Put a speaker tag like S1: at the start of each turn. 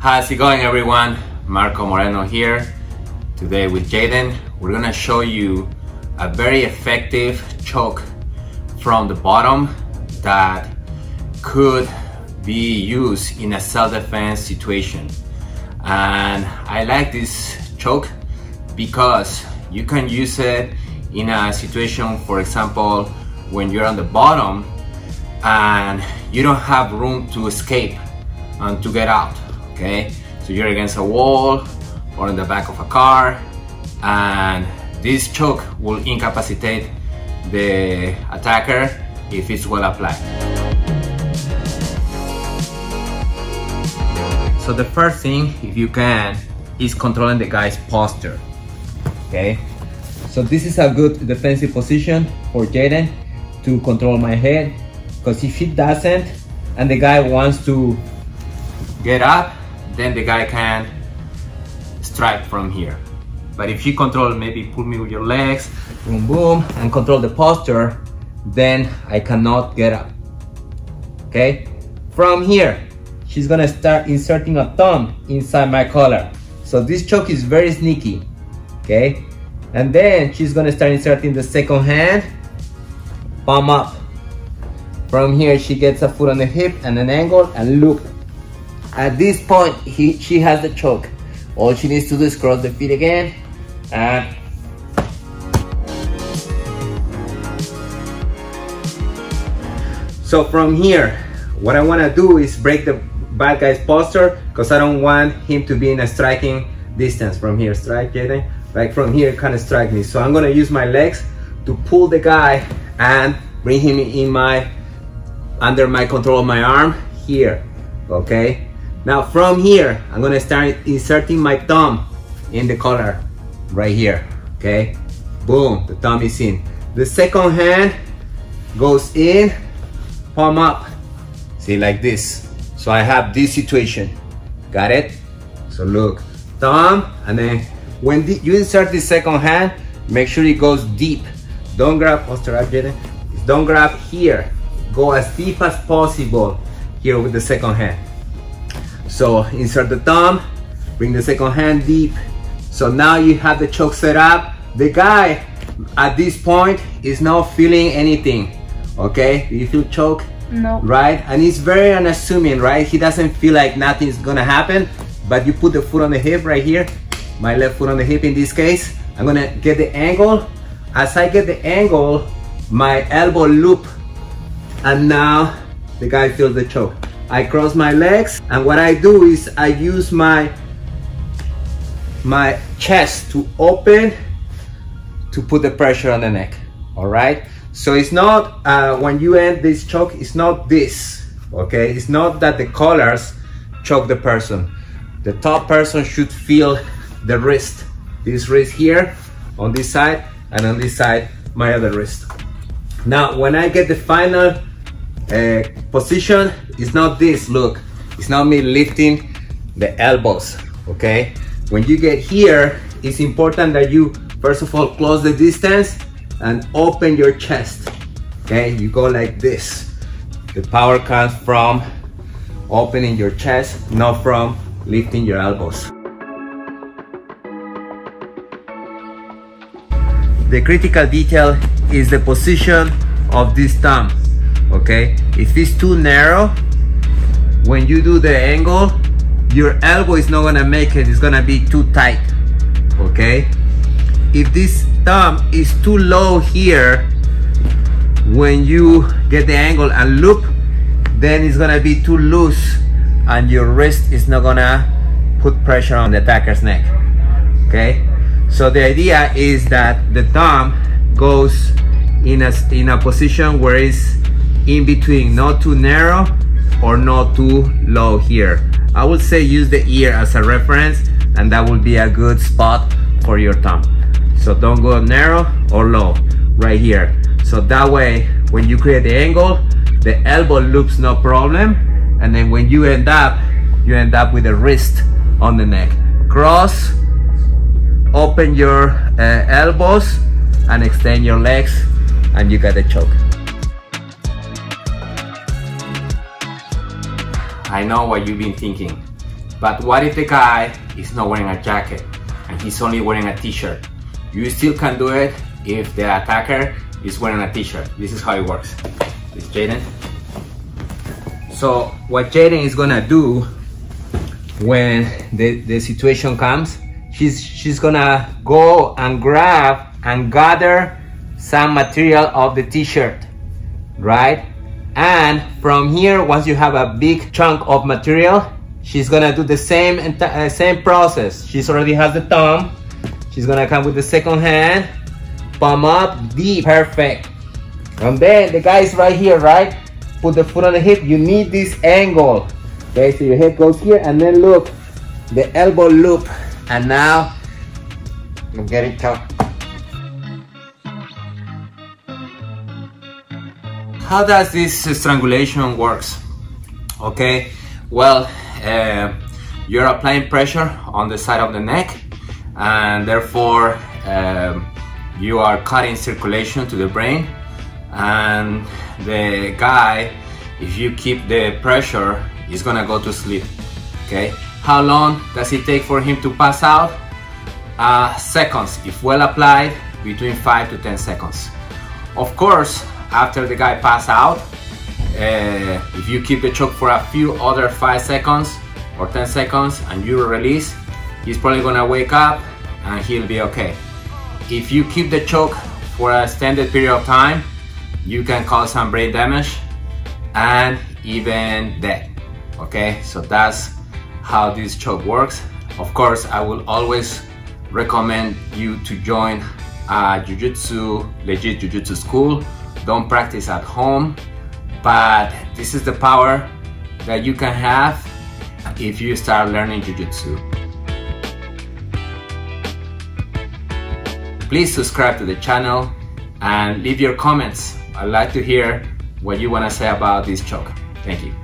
S1: How's it going everyone? Marco Moreno here. Today with Jaden, we're gonna show you a very effective choke from the bottom that could be used in a self-defense situation. And I like this choke because you can use it in a situation, for example, when you're on the bottom and you don't have room to escape and to get out okay? So you're against a wall or in the back of a car and this choke will incapacitate the attacker if it's well applied. So the first thing if you can is controlling the guy's posture okay? So this is a good defensive position for Jaden to control my head because if he doesn't and the guy wants to get up then the guy can strike from here. But if you control, maybe pull me with your legs, boom, boom, and control the posture, then I cannot get up. Okay? From here, she's gonna start inserting a thumb inside my collar. So this choke is very sneaky. Okay? And then she's gonna start inserting the second hand, palm up. From here, she gets a foot on the hip and an angle and look at this point, he, she has the choke. All she needs to do is cross the feet again and So from here, what I wanna do is break the bad guy's posture because I don't want him to be in a striking distance from here. Strike, Jaden? Like from here, kind of strike me. So I'm gonna use my legs to pull the guy and bring him in my, under my control of my arm here, okay? Now from here, I'm gonna start inserting my thumb in the collar right here, okay? Boom, the thumb is in. The second hand goes in, palm up. See, like this. So I have this situation, got it? So look, thumb, and then when the, you insert the second hand, make sure it goes deep. Don't grab. Don't grab here. Go as deep as possible here with the second hand. So insert the thumb, bring the second hand deep. So now you have the choke set up. The guy at this point is not feeling anything. Okay, do you feel choke?
S2: No.
S1: Right, and it's very unassuming, right? He doesn't feel like nothing's gonna happen, but you put the foot on the hip right here, my left foot on the hip in this case. I'm gonna get the angle. As I get the angle, my elbow loop, and now the guy feels the choke. I cross my legs and what I do is I use my my chest to open to put the pressure on the neck all right? So it's not uh, when you end this choke it's not this okay? It's not that the collars choke the person. The top person should feel the wrist this wrist here on this side and on this side my other wrist. Now when I get the final uh, position is not this, look. It's not me lifting the elbows, okay? When you get here, it's important that you, first of all, close the distance and open your chest, okay? You go like this. The power comes from opening your chest, not from lifting your elbows. The critical detail is the position of this thumb okay if it's too narrow when you do the angle your elbow is not gonna make it it's gonna be too tight okay if this thumb is too low here when you get the angle and loop then it's gonna be too loose and your wrist is not gonna put pressure on the attacker's neck okay so the idea is that the thumb goes in a in a position where it's in between, not too narrow or not too low here. I would say use the ear as a reference and that will be a good spot for your thumb. So don't go narrow or low, right here. So that way, when you create the angle, the elbow loops no problem. And then when you end up, you end up with a wrist on the neck. Cross, open your uh, elbows and extend your legs and you got a choke. I know what you've been thinking. But what if the guy is not wearing a jacket and he's only wearing a t-shirt? You still can do it if the attacker is wearing a t-shirt. This is how it works. This Jaden. So what Jaden is gonna do when the, the situation comes, she's she's gonna go and grab and gather some material of the t-shirt, right? And from here, once you have a big chunk of material, she's gonna do the same uh, same process. She's already has the thumb. She's gonna come with the second hand, palm up, deep, perfect. And then the guy is right here, right? Put the foot on the hip. You need this angle. Okay, so your hip goes here, and then look, the elbow loop, and now I'm getting caught. How does this strangulation works? Okay, well, uh, you're applying pressure on the side of the neck, and therefore um, you are cutting circulation to the brain, and the guy, if you keep the pressure, is gonna go to sleep. Okay, how long does it take for him to pass out? Uh, seconds, if well applied, between 5 to 10 seconds. Of course, after the guy pass out, uh, if you keep the choke for a few other 5 seconds or 10 seconds and you release, he's probably gonna wake up and he'll be okay. If you keep the choke for a extended period of time, you can cause some brain damage and even death. Okay, so that's how this choke works. Of course, I will always recommend you to join a Jiu-Jitsu, legit Jiu-Jitsu school. Don't practice at home, but this is the power that you can have if you start learning Jiu-Jitsu. Please subscribe to the channel and leave your comments. I'd like to hear what you want to say about this choke. Thank you.